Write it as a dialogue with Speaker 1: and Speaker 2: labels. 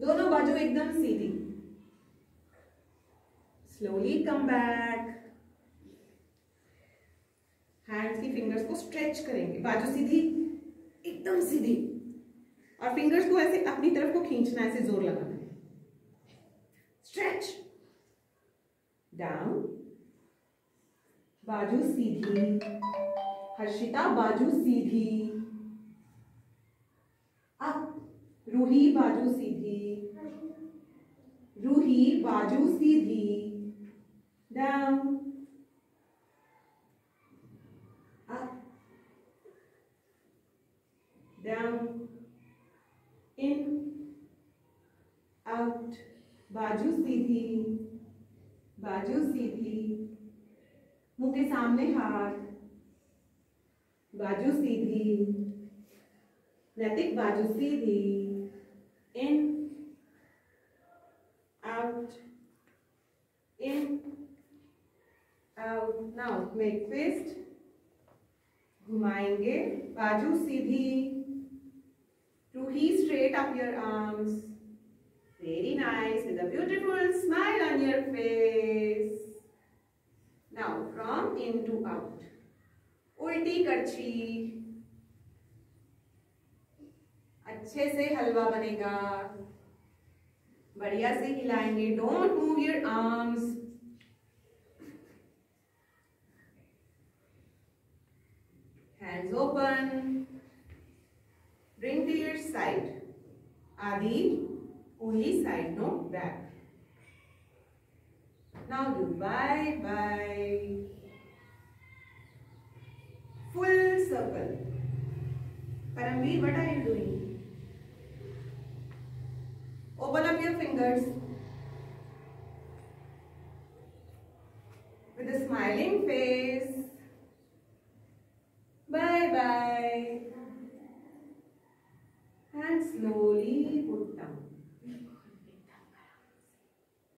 Speaker 1: दोनों बाजू एकदम सीधी। स्लोली कम बैक हैंड्स की फिंगर्स को स्ट्रेच करेंगे। बाजू सीधी, एकदम सीधी। और फिंगर्स को ऐसे अपनी तरफ़ को खींचना, ऐसे ज़ोर लगाना। है स्ट्रेच डाउन बाजू सीधी। हर्षिता, बाजू सीधी। रूही बाजू सीधी। रूही बाजू सीधी। डाउन down in out बाजू सीधी। बाजू सीधी। मुँह के सामने हाथ। बाजू सीधी। नैतिक बाजू सीधी। in, out, in, out. Now make twist. घुमाएँगे. बाजू सीधी. To he straight up your arms very nice with a beautiful smile on your face now from in to out उल्टी करछी. अच्छे से हलवा बनेगा। बढ़िया से हिलाएँगे। Don't move your arms hands open bring to your side आदि only side no back now do bye bye full circle Paramvir what are you doing fingers. With a smiling face. Bye bye. and slowly.